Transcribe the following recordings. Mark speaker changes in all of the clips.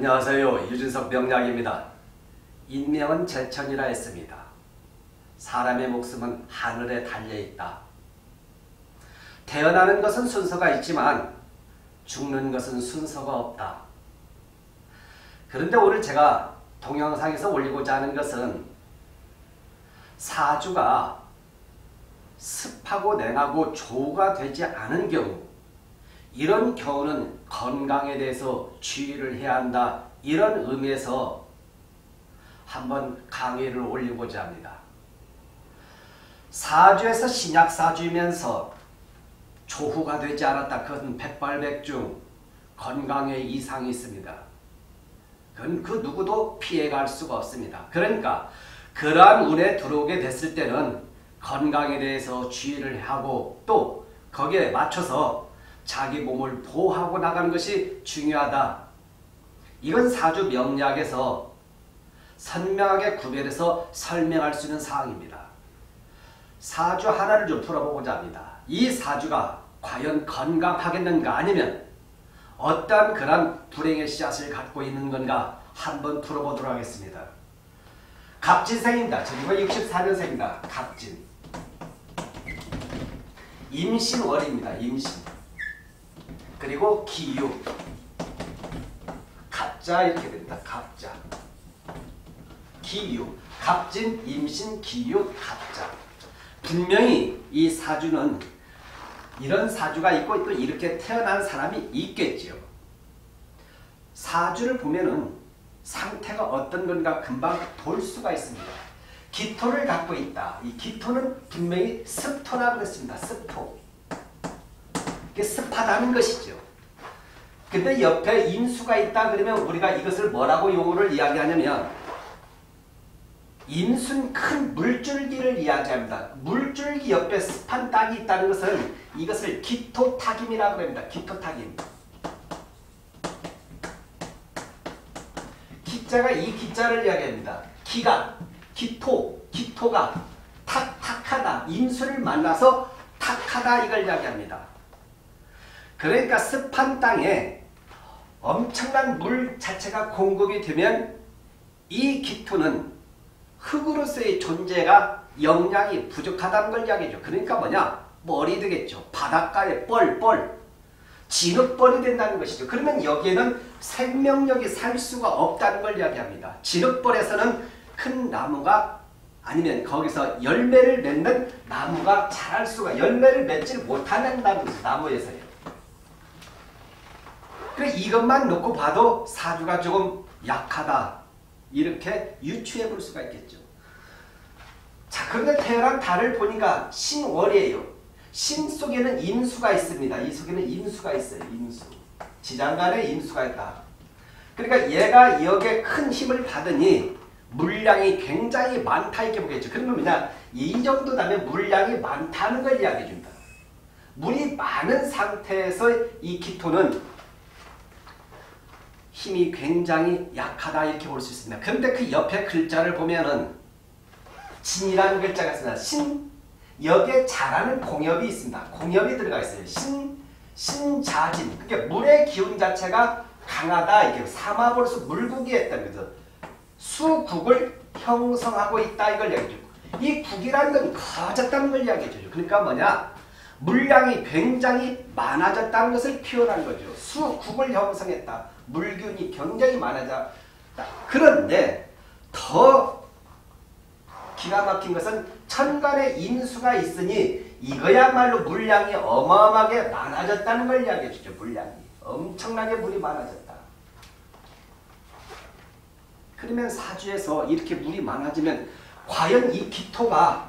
Speaker 1: 안녕하세요. 유준석 명약입니다. 인명은 제천이라 했습니다. 사람의 목숨은 하늘에 달려있다. 태어나는 것은 순서가 있지만 죽는 것은 순서가 없다. 그런데 오늘 제가 동영상에서 올리고자 하는 것은 사주가 습하고 냉하고 조가 되지 않은 경우 이런 경우는 건강에 대해서 주의를 해야 한다. 이런 의미에서 한번 강의를 올리고자 합니다. 사주에서 신약 사주이면서 조후가 되지 않았다. 그것은 백발백중 건강에 이상이 있습니다. 그건 그 누구도 피해갈 수가 없습니다. 그러니까 그러한 운에 들어오게 됐을 때는 건강에 대해서 주의를 하고 또 거기에 맞춰서 자기 몸을 보호하고 나가는 것이 중요하다. 이건 사주 명리학에서 선명하게 구별해서 설명할 수 있는 사항입니다. 사주 하나를 좀 풀어보고자 합니다. 이 사주가 과연 건강하겠는가 아니면 어떠한 그런 불행의 씨앗을 갖고 있는 건가 한번 풀어보도록 하겠습니다. 갑진생입니다. 저기가 64년생입니다. 갑진. 임신월입니다. 임신. 그리고 기유. 갑자 이렇게 됩니다. 갑자. 기유. 갑진, 임신, 기유, 갑자. 분명히 이 사주는 이런 사주가 있고 또 이렇게 태어난 사람이 있겠죠. 사주를 보면은 상태가 어떤 건가 금방 볼 수가 있습니다. 기토를 갖고 있다. 이 기토는 분명히 습토라고 그랬습니다. 습토. 습하다는 것이죠. 근데 옆에 임수가 있다 그러면 우리가 이것을 뭐라고 용어를 이야기하냐면 임순 큰 물줄기를 이야기합니다. 물줄기 옆에 습한 땅이 있다는 것은 이것을 기토탁임이라고 합니다. 기토탁임. 기자가 이 기자를 이야기합니다. 기가, 기토, 기토가 탁 탁하다. 임수를 만나서 탁하다 이걸 이야기합니다. 그러니까 습한 땅에 엄청난 물 자체가 공급이 되면 이 기토는 흙으로서의 존재가 영양이 부족하다는 걸 이야기해줘. 그러니까 뭐냐? 뻘이 되겠죠. 바닷가에 뻘, 뻘. 진흙벌이 된다는 것이죠. 그러면 여기에는 생명력이 살 수가 없다는 걸 이야기합니다. 진흙벌에서는 큰 나무가 아니면 거기서 열매를 맺는 나무가 자랄 수가 열매를 맺지 못하는 나무에서요. 그래 이것만 놓고 봐도 사주가 조금 약하다. 이렇게 유추해 볼 수가 있겠죠. 자, 그런데 태어난 달을 보니까 신월이에요. 신 속에는 임수가 있습니다. 이 속에는 임수가 있어요. 임수. 지장간에 임수가 있다. 그러니까 얘가 여기에 큰 힘을 받으니 물량이 굉장히 많다 이렇게 보겠죠. 그러면 뭐냐? 이 정도라면 물량이 많다는 걸 이야기해 줍니다. 물이 많은 상태에서 이 기토는 힘이 굉장히 약하다 이렇게 볼 수 있습니다. 그런데 그 옆에 글자를 보면은 진이라는 글자가 있습니다. 신 여기에 자라는 공엽이 있습니다. 공엽이 들어가 있어요. 신 신자진. 그러니까 물의 기운 자체가 강하다 이게 사마벌수 물국이 했다는 거죠. 수국을 형성하고 있다 이걸 이야기해주고 이 국이라는 건 커졌다는 걸 이야기해줘요. 그러니까 뭐냐 물량이 굉장히 많아졌다는 것을 표현한 거죠. 수국을 형성했다. 물균이 굉장히 많아졌다. 그런데 더 기가 막힌 것은 천간에 인수가 있으니 이거야말로 물량이 어마어마하게 많아졌다는 걸 이야기해 주죠. 물량이. 엄청나게 물이 많아졌다. 그러면 사주에서 이렇게 물이 많아지면 과연 이 기토가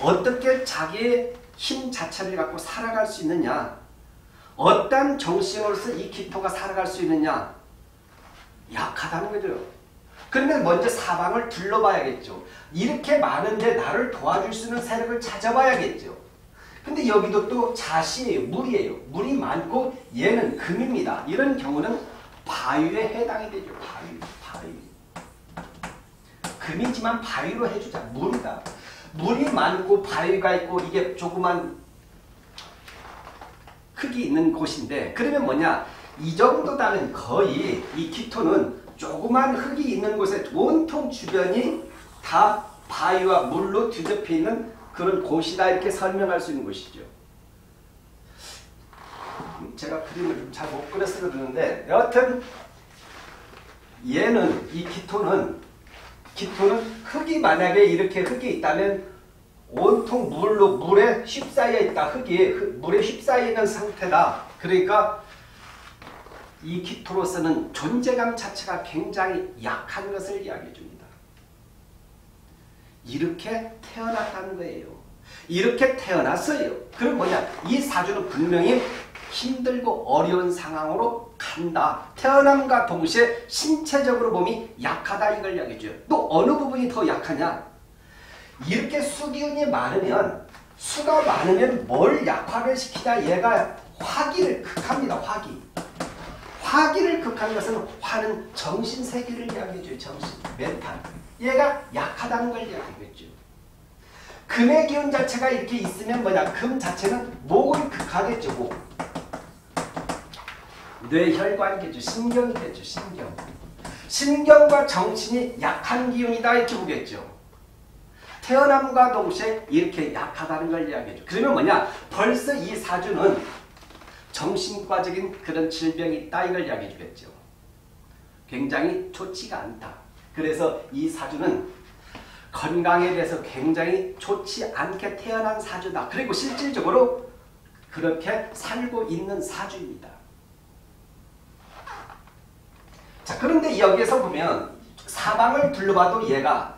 Speaker 1: 어떻게 자기의 힘 자체를 갖고 살아갈 수 있느냐 어떤 정신으로서 이 기토가 살아갈 수 있느냐 약하다는 거죠. 그러면 먼저 사방을 둘러봐야겠죠. 이렇게 많은데 나를 도와줄 수 있는 세력을 찾아봐야겠죠. 근데 여기도 또 자신이에요. 물이에요. 물이 많고 얘는 금입니다. 이런 경우는 바위에 해당이 되죠. 바위, 바위. 금이지만 바위로 해주자. 물이다. 물이 많고 바위가 있고 이게 조그만 흙이 있는 곳인데 그러면 뭐냐 이 정도다면 거의 이 기토는 조그만 흙이 있는 곳에 온통 주변이 다 바위와 물로 뒤덮여 있는 그런 곳이다 이렇게 설명할 수 있는 곳이죠. 음, 제가 그림을 좀잘못 그려서 그러는데 여하튼 얘는 이 기토는 기토는 흙이 만약에 이렇게 흙이 있다면 온통 물로 물에 휩싸여 있다. 흙이 물에 휩싸여 있는 상태다. 그러니까 이 기토로서는 존재감 자체가 굉장히 약한 것을 이야기해 줍니다. 이렇게 태어났다는 거예요. 이렇게 태어났어요. 그럼 뭐냐? 이 사주는 분명히 힘들고 어려운 상황으로 간다. 태어남과 동시에 신체적으로 몸이 약하다 이걸 이야기해줘요. 또 어느 부분이 더 약하냐? 이렇게 수기운이 많으면 수가 많으면 뭘 약화를 시키냐? 얘가 화기를 극합니다. 화기. 화기를 극한 것은 화는 정신세계를 이야기해줘요. 정신, 멘탈. 얘가 약하다는 걸 이야기하겠죠. 금의 기운 자체가 이렇게 있으면 뭐냐? 금 자체는 목을 극하겠죠. 목. 뇌혈관계죠. 신경이겠죠. 신경. 신경과 정신이 약한 기운이다 이렇게 보겠죠. 태어남과 동시에 이렇게 약하다는 걸 이야기해줘. 그러면 뭐냐? 벌써 이 사주는 정신과적인 그런 질병이 있다 이걸 이야기해 주겠죠. 굉장히 좋지가 않다. 그래서 이 사주는 건강에 대해서 굉장히 좋지 않게 태어난 사주다. 그리고 실질적으로 그렇게 살고 있는 사주입니다. 자 그런데 여기에서 보면 사방을 둘러봐도 얘가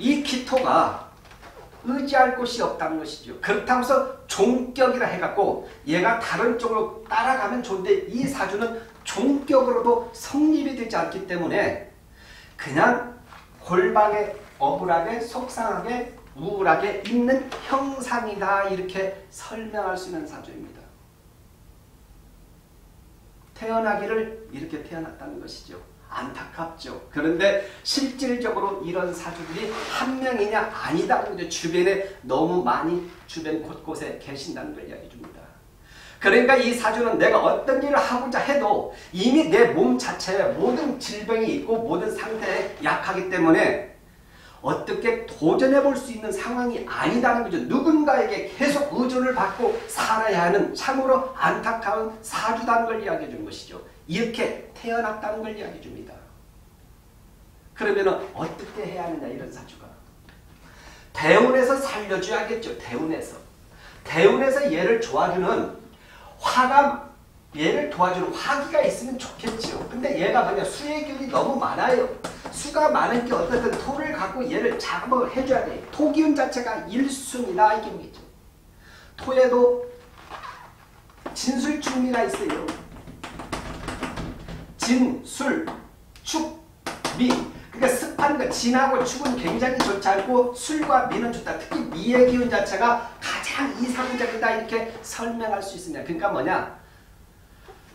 Speaker 1: 이 기토가 의지할 곳이 없다는 것이죠. 그렇다고 해서 종격이라 해갖고 얘가 다른 쪽으로 따라가면 좋은데 이 사주는 종격으로도 성립이 되지 않기 때문에 그냥 골방에 억울하게 속상하게 우울하게 있는 형상이다 이렇게 설명할 수 있는 사주입니다. 태어나기를 이렇게 태어났다는 것이죠. 안타깝죠. 그런데 실질적으로 이런 사주들이 한 명이냐 아니다. 주변에 너무 많이 주변 곳곳에 계신다는 걸 이야기해 줍니다. 그러니까 이 사주는 내가 어떤 일을 하고자 해도 이미 내 몸 자체에 모든 질병이 있고 모든 상태에 약하기 때문에 어떻게 도전해 볼 수 있는 상황이 아니다는 거죠. 누군가에게 계속 의존을 받고 살아야 하는 참으로 안타까운 사주다는 걸 이야기해 준 것이죠. 이렇게 태어났다는 걸 이야기해 줍니다. 그러면 어떻게 해야 하느냐 이런 사주가. 대운에서 살려줘야겠죠. 대운에서. 대운에서 얘를 도와주는 화가 얘를 도와주는 화기가 있으면 좋겠죠. 근데 얘가 뭐냐 수의 기운이 너무 많아요. 수가 많은 게 어떻든 토를 갖고 얘를 작업을 해줘야 돼. 토 기운 자체가 1순이다 이 기운이죠. 토에도 진술충미가 있어요. 진, 술, 축, 미. 그러니까 습한 거 진하고 축은 굉장히 좋지 않고 술과 미는 좋다. 특히 미의 기운 자체가 가장 이상적이다 이렇게 설명할 수 있습니다. 그러니까 뭐냐?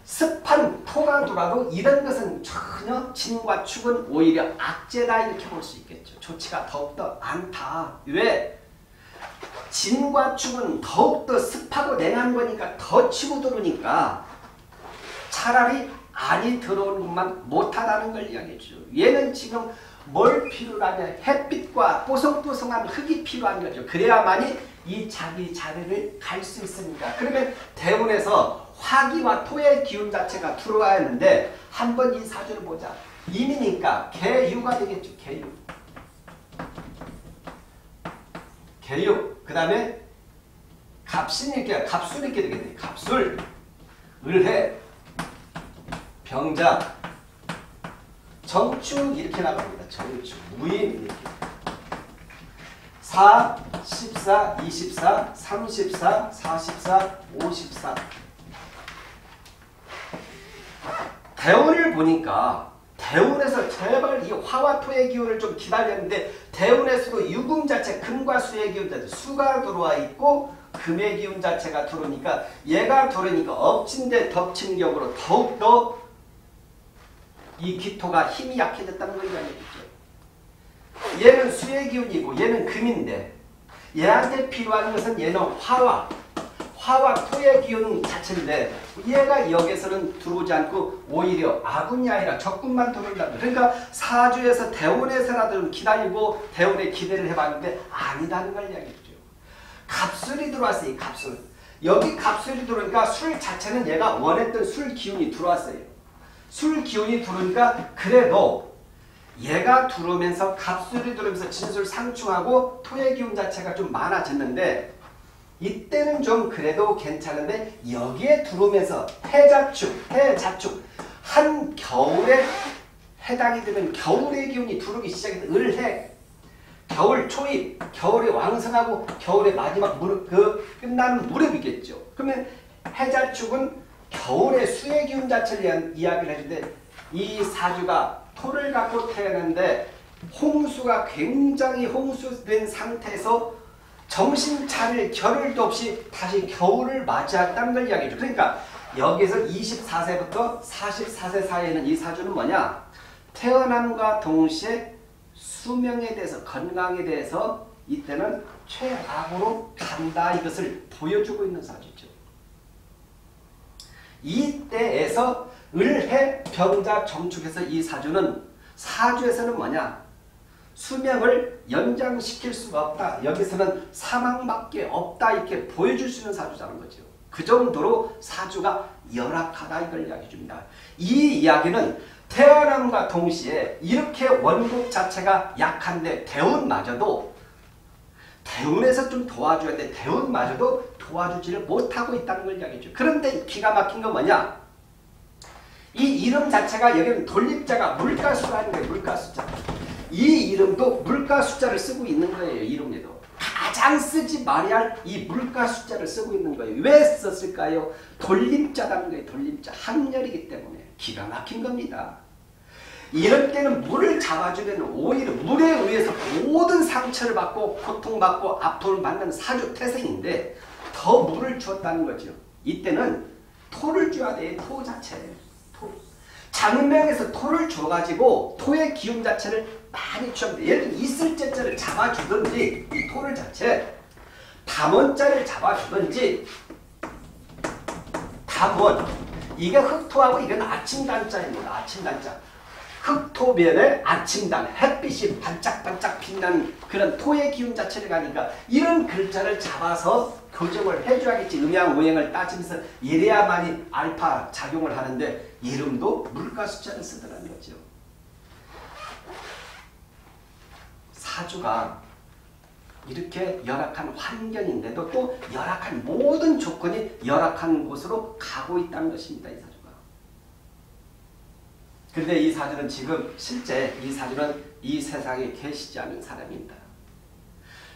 Speaker 1: 습한 토가 돌아도 이런 것은 전혀 진과 축은 오히려 악재다 이렇게 볼 수 있겠죠. 좋지가 더욱더 않다. 왜? 진과 축은 더욱더 습하고 냉한 거니까 더 치고 들어오니까 차라리 안이 들어오는 것만 못하다는 걸 이야기해주죠. 얘는 지금 뭘 필요하냐 햇빛과 뽀송뽀송한 흙이 필요한 거죠. 그래야만이 이 자기 자리를 갈 수 있습니다. 그러면 대운에서 화기와 토의 기운 자체가 들어와야 하는데 한번 이 사주를 보자. 임이니까 개유가 되겠죠. 개유. 개유. 그 다음에 갑신이 이렇게 갑술 이렇게 되겠네. 갑술. 을해. 병자, 정축 이렇게 나갑니다. 정축, 무인 이렇게. 4, 14, 24, 34, 44, 54. 대운을 보니까 대운에서 제발 이 화와 토의 기운을 좀 기다렸는데 대운에서도 유금 자체 금과 수의 기운 자체 수가 들어와 있고 금의 기운 자체가 들어오니까 얘가 들어오니까 엎친 데 덮친 격으로 더욱더 이 기토가 힘이 약해졌다는 걸 이야기해주죠. 얘는 수의 기운이고 얘는 금인데 얘한테 필요한 것은 얘는 화와 화와 토의 기운 자체인데 얘가 여기서는 들어오지 않고 오히려 아군이 아니라 적군만 들어온다. 그러니까 사주에서 대운에서라도 기다리고 대운에 기대를 해봤는데 아니다는 걸 이야기했죠. 갑술이 들어왔어요. 갑술. 여기 갑술이 들어오니까 술 자체는 얘가 원했던 술 기운이 들어왔어요. 술 기운이 들어오니까 그래도 얘가 들어오면서 갑술이 들어오면서 진술 상충하고 토의 기운 자체가 좀 많아졌는데 이때는 좀 그래도 괜찮은데 여기에 들어오면서 해자축, 해자축 한 겨울에 해당이 되면 겨울의 기운이 들어오기 시작해서 을해. 겨울 초입, 겨울에 왕성하고 겨울의 마지막 무릎 그 끝나는 무렵이겠죠. 그러면 해자축은 겨울의 수의 기운 자체를 이야기를 해주는데 이 사주가 토를 갖고 태어났는데 홍수가 굉장히 홍수된 상태에서 정신 차릴 겨를도 없이 다시 겨울을 맞이했다는 걸 이야기해줘. 그러니까 여기서 24세부터 44세 사이에는 이 사주는 뭐냐? 태어남과 동시에 수명에 대해서 건강에 대해서 이때는 최악으로 간다 이것을 보여주고 있는 사주죠. 이때에서 을해 병자 정축에서 이 사주는 사주에서는 뭐냐? 수명을 연장시킬 수가 없다. 여기서는 사망밖에 없다. 이렇게 보여줄 수 있는 사주자는 거죠. 그 정도로 사주가 열악하다 이걸 이야기해 줍니다. 이 이야기는 태어남과 동시에 이렇게 원국 자체가 약한데 대운마저도 대운에서 좀 도와줘야 돼. 대운마저도 도와주지를 못하고 있다는 걸 이야기해줘. 그런데 기가 막힌 건 뭐냐? 이 이름 자체가 여기는 돌립자가 물가수라는 거예요. 물가수자. 이 이름도 물가 숫자를 쓰고 있는 거예요. 이름에도. 가장 쓰지 말아야 할 이 물가 숫자를 쓰고 있는 거예요. 왜 썼을까요? 돌림자라는 거예요. 돌림자. 한열이기 때문에. 기가 막힌 겁니다. 이럴 때는 물을 잡아주면 오히려 물에 의해서 모든 상처를 받고 고통받고 아픔을 받는 사주 태생인데 더 물을 주었다는 거죠. 이때는 토를 줘야 돼. 토 자체. 토. 장명에서 토를 줘가지고 토의 기운 자체를 많이 취합니다. 예를 들어 있을 자체를 잡아주든지 이 토를 자체 담원자를 잡아주든지 담원 이게 흑토하고 이건 아침단자입니다. 아침단자 흑토면에 아침단 햇빛이 반짝반짝 빛나는 그런 토의 기운 자체를 가니까 이런 글자를 잡아서 교정을 해줘야겠지. 음양 오행을 따지면서 이래야만이 알파 작용을 하는데 이름도 물가 숫자를 쓰더라는 거죠. 사주가 이렇게 열악한 환경인데도 또 열악한 모든 조건이 열악한 곳으로 가고 있다는 것입니다. 이 사주 가. 그런데 이 사주는 지금 실제 이 사주는 이 세상에 계시지 않은 사람입니다.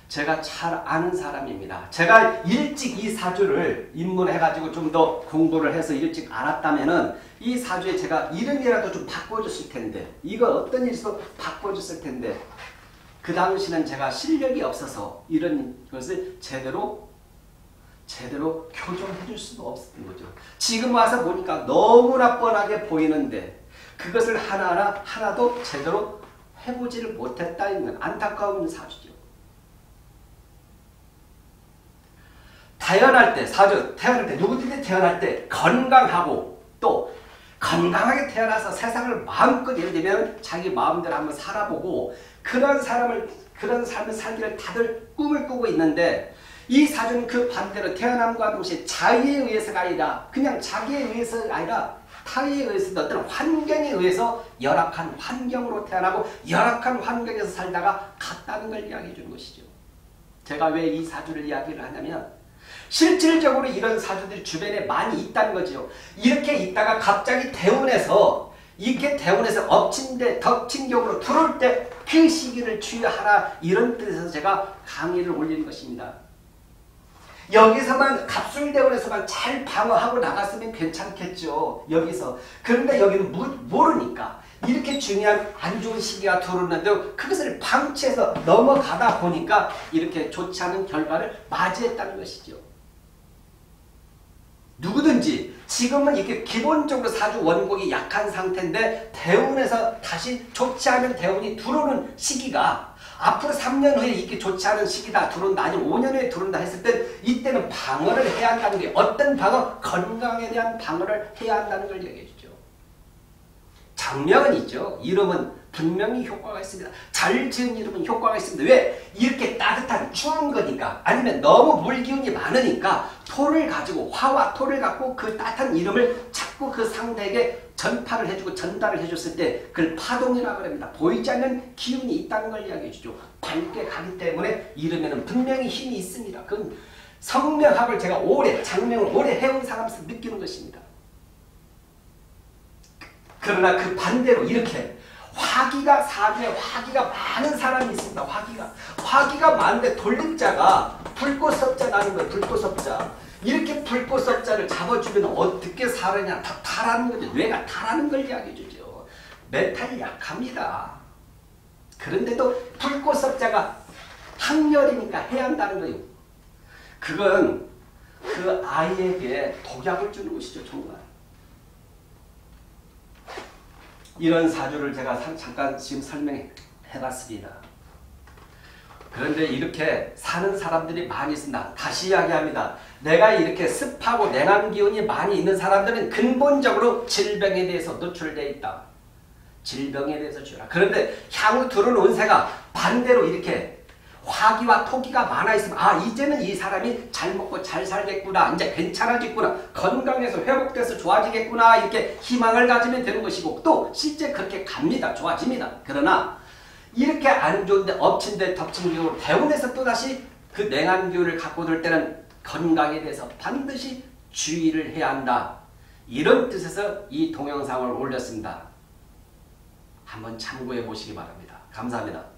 Speaker 1: 제가 잘 아는 사람입니다. 제가 일찍 이 사주를 입문해가지고 좀 더 공부를 해서 일찍 알았다면은 이 사주에 제가 이름이라도 좀 바꿔줬을 텐데 이거 어떤 일에서 바꿔줬을 텐데 그 당시는 제가 실력이 없어서 이런 것을 제대로 제대로 교정해 줄 수도 없었던 거죠. 지금 와서 보니까 너무나 뻔하게 보이는데 그것을 하나하나 하나도 제대로 해보지를 못했다는 안타까운 사주죠. 태어날 때 사주 태어날 때 누구든지 태어날 때 건강하고 또 건강하게 태어나서 세상을 마음껏 예를 들면 자기 마음대로 한번 살아보고 그런 사람을 그런 삶을 살기를 다들 꿈을 꾸고 있는데 이 사주는 그 반대로 태어남과 동시에 자의에 의해서가 아니라 그냥 자기에 의해서가 아니라 타의에 의해서 어떤 환경에 의해서 열악한 환경으로 태어나고 열악한 환경에서 살다가 갔다는 걸 이야기해 주는 것이죠. 제가 왜 이 사주를 이야기를 하냐면 실질적으로 이런 사주들이 주변에 많이 있다는 거죠. 이렇게 있다가 갑자기 대운에서 이렇게 대운에서 엎친데 덕친격으로 들어올 때 그 시기를 주의하라 이런 뜻에서 제가 강의를 올린 것입니다. 여기서만 갑술대원에서만 잘 방어하고 나갔으면 괜찮겠죠. 여기서. 그런데 여기는 모르니까 이렇게 중요한 안 좋은 시기가 들어오는데 그것을 방치해서 넘어가다 보니까 이렇게 좋지 않은 결과를 맞이했다는 것이죠. 누구든지 지금은 이렇게 기본적으로 사주 원곡이 약한 상태인데 대운에서 다시 좋지 않은 대운이 들어오는 시기가 앞으로 3년 후에 이게 좋지 않은 시기다 들어온다 아니면 5년 후에 들어온다 했을 때 이때는 방어를 해야 한다는 게 어떤 방어? 건강에 대한 방어를 해야 한다는 걸 얘기해 주죠. 장명은 있죠. 이름은 분명히 효과가 있습니다. 잘 지은 이름은 효과가 있습니다. 왜? 이렇게 따뜻한 추운 거니까 아니면 너무 물기운이 많으니까 토를 가지고 화와 토를 갖고 그 따뜻한 이름을 자꾸 그 상대에게 전파를 해주고 전달을 해줬을 때 그걸 파동이라고 합니다. 보이지 않는 기운이 있다는 걸 이야기해 주죠. 밝게 가기 때문에 이름에는 분명히 힘이 있습니다. 그건 성명학을 제가 오래 장명을 오래 해온 사람으로서 느끼는 것입니다. 그러나 그 반대로 이렇게 화기가 사주에 화기가 많은 사람이 있습니다. 화기가 화기가 많은데 돌림자가 불꽃섭자 나는 거예요. 불꽃섭자 이렇게 불꽃섭자를 잡아주면 어떻게 살아냐 다 타라는 거죠. 뇌가 타라는 걸 이야기해 주죠. 메탈이 약합니다. 그런데도 불꽃섭자가 항열이니까 해야 한다는 거예요. 그건 그 아이에게 독약을 주는 것이죠. 정말. 이런 사주를 제가 잠깐 지금 설명해 봤습니다. 그런데 이렇게 사는 사람들이 많이 있습니다. 다시 이야기합니다. 내가 이렇게 습하고 냉한 기운이 많이 있는 사람들은 근본적으로 질병에 대해서 노출되어 있다. 질병에 대해서 주라. 그런데 향후 들어온 운세가 반대로 이렇게 화기와 토기가 많아 있으면 아 이제는 이 사람이 잘 먹고 잘 살겠구나 이제 괜찮아지구나 건강해서 회복돼서 좋아지겠구나 이렇게 희망을 가지면 되는 것이고 또 실제 그렇게 갑니다. 좋아집니다. 그러나 이렇게 안 좋은데 엎친 데 덮친 경우 대운에서 또다시 그 냉한 기운을 갖고 들 때는 건강에 대해서 반드시 주의를 해야 한다. 이런 뜻에서 이 동영상을 올렸습니다. 한번 참고해 보시기 바랍니다. 감사합니다